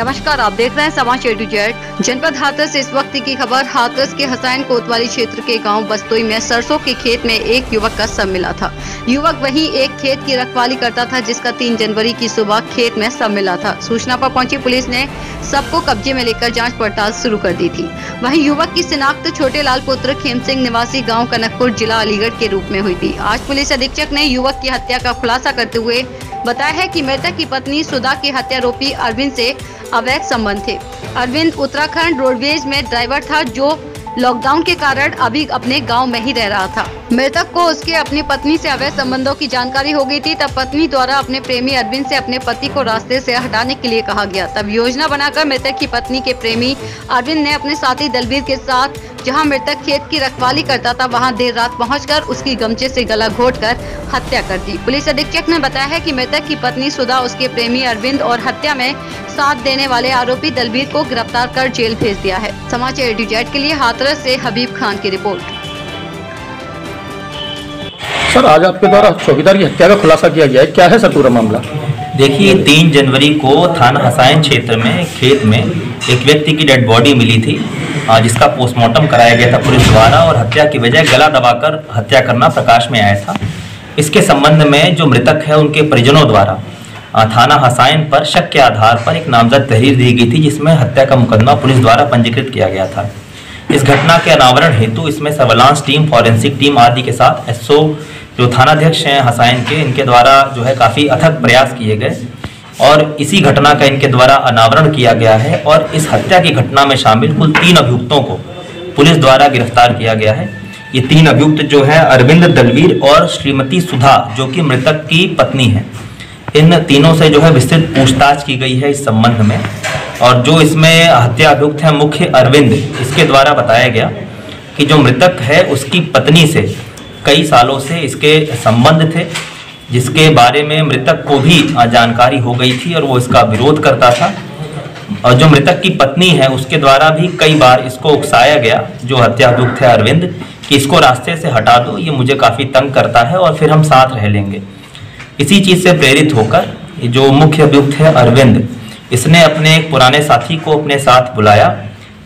नमस्कार, आप देख रहे हैं समाचार टू जेड जनपद हाथरस इस वक्त की खबर, हाथरस के हसैन कोतवाली क्षेत्र के गाँव बस्तोई में सरसों के खेत में एक युवक का सब मिला था। युवक वहीं एक खेत की रखवाली करता था, जिसका 3 जनवरी की सुबह खेत में सब मिला था। सूचना पर पहुँची पुलिस ने सबको कब्जे में लेकर जाँच पड़ताल शुरू कर दी थी। वही युवक की शिनाख्त छोटे लाल पुत्र खेम सिंह निवासी गाँव कनकपुर जिला अलीगढ़ के रूप में हुई थी। आज पुलिस अधीक्षक ने युवक की हत्या का खुलासा करते हुए बताया है कि मृतक की पत्नी सुधा के हत्यारोपी अरविंद से अवैध संबंध थे। अरविंद उत्तराखंड रोडवेज़ में ड्राइवर था जो लॉकडाउन के कारण अभी अपने गाँव में ही रह रहा था। मृतक को उसके अपनी पत्नी से अवैध संबंधों की जानकारी हो गई थी। तब पत्नी द्वारा अपने प्रेमी अरविंद से अपने पति को रास्ते से हटाने के लिए कहा गया। तब योजना बनाकर मृतक की पत्नी के प्रेमी अरविंद ने अपने साथी दलबीर के साथ जहाँ मृतक खेत की रखवाली करता था वहाँ देर रात पहुंचकर उसकी गमछे से गला घोटकर हत्या कर दी। पुलिस अधीक्षक ने बताया है कि मृतक की पत्नी सुधा उसके प्रेमी अरविंद और हत्या में साथ देने वाले आरोपी दलबीर को गिरफ़्तार कर जेल भेज दिया है। समाचार एडीजेट के लिए हाथरस से हबीब खान की रिपोर्ट। सर आज आपके द्वारा चौकीदार की हत्या का खुलासा किया गया है। क्या है सर पूरा मामला? देखिए तीन जनवरी को थाना हसायन क्षेत्र में खेत में एक व्यक्ति की डेड बॉडी मिली थी जिसका पोस्टमार्टम कराया गया था पुलिस द्वारा और हत्या की वजह गला दबाकर हत्या करना प्रकाश में आया था। इसके संबंध में जो मृतक है, उनके परिजनों द्वारा थाना हसायन पर शक के आधार पर एक नामजद तहरीर दी गई थी, जिसमें हत्या का मुकदमा पुलिस द्वारा पंजीकृत किया गया था। इस घटना के अनावरण हेतु इसमें सर्वेलांस टीम, फॉरेंसिक टीम आदि के साथ, एसओ जो थानाध्यक्ष हैं हसायन के, इनके द्वारा जो है काफ़ी अथक प्रयास किए गए। और इसी घटना का इनके द्वारा अनावरण किया गया है और इस हत्या की घटना में शामिल कुल तीन अभियुक्तों को पुलिस द्वारा गिरफ़्तार किया गया है। ये तीन अभियुक्त जो है, अरविंद दलवीर और श्रीमती सुधा, जो कि मृतक की पत्नी है। इन तीनों से जो है विस्तृत पूछताछ की गई है इस संबंध में। और जो इसमें हत्या अभियुक्त है, मुख्य अरविंद, इसके द्वारा बताया गया कि जो मृतक है, उसकी पत्नी से कई सालों से इसके संबंध थे। जिसके बारे में मृतक को भी जानकारी हो गई थी और वो इसका विरोध करता था। और जो मृतक की पत्नी है, उसके द्वारा भी कई बार इसको उकसाया गया, जो हत्याभियुक्त है अरविंद, कि इसको रास्ते से हटा दो, ये मुझे काफ़ी तंग करता है और फिर हम साथ रह लेंगे। इसी चीज़ से प्रेरित होकर, जो मुख्य अभियुक्त है अरविंद, इसने अपने एक पुराने साथी को अपने साथ बुलाया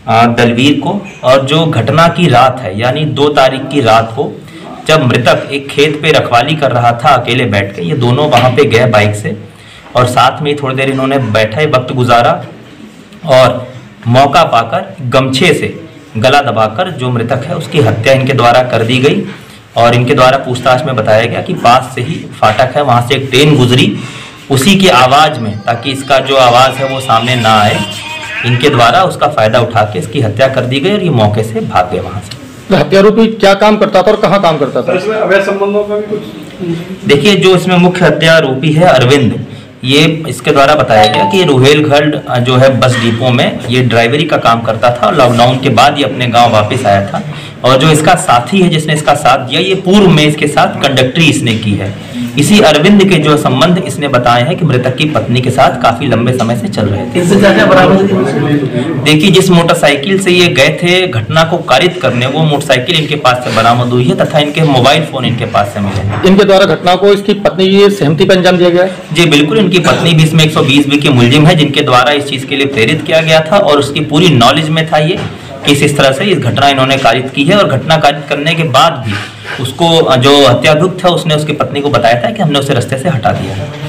दलवीर को। और जो घटना की रात है, यानी दो तारीख की रात को जब मृतक एक खेत पे रखवाली कर रहा था, अकेले बैठ के ये दोनों वहाँ पे गए बाइक से और साथ में ही थोड़ी देर इन्होंने बैठा बैठे वक्त गुजारा और मौका पाकर गमछे से गला दबाकर जो मृतक है, उसकी हत्या इनके द्वारा कर दी गई और इनके द्वारा पूछताछ में बताया गया कि पास से ही फाटक है, वहाँ से एक ट्रेन गुजरी। उसी की आवाज़ में, ताकि इसका जो आवाज़ है वो सामने ना आए, इनके द्वारा उसका फ़ायदा उठा के इसकी हत्या कर दी गई और ये मौके से भाग गए वहाँ से। तो हत्यारोपी क्या काम करता था और कहाँ काम करता था? इसमें अवैध संबंधों का भी कुछ देखिए जो इसमें मुख्य हत्यारोपी है अरविंद ये इसके द्वारा बताया गया कि घर जो है बस डिपो में ये ड्राइवरी का काम करता था और लॉकडाउन के बाद ये अपने गाँव वापस आया था। और जो इसका साथी है जिसने इसका साथ दिया ये पूर्व में इसके साथ कंडक्टरी इसने की है। इसी अरविंद के जो संबंध इसने बताए हैं कि मृतक की पत्नी के साथ काफ़ी लंबे समय से चल रहे थे। देखिए जिस मोटरसाइकिल से ये गए थे घटना को कारित करने वो मोटरसाइकिल इनके पास से बरामद हुई है तथा इनके मोबाइल फ़ोन इनके पास से मिले इनके द्वारा घटना को इसकी पत्नी की सहमति पर अंजाम दिया गया? जी बिल्कुल इनकी पत्नी भी इसमें एक सौ बीस बी की मुलजिम है जिनके द्वारा इस चीज़ के लिए प्रेरित किया गया था और उसकी पूरी नॉलेज में था ये। कि इस तरह से, इस घटना इन्होंने कारित की है और घटना कारित करने के बाद भी उसको, जो हत्याभियुक्त था, उसने उसकी पत्नी को बताया था कि हमने उसे रस्ते से हटा दिया है।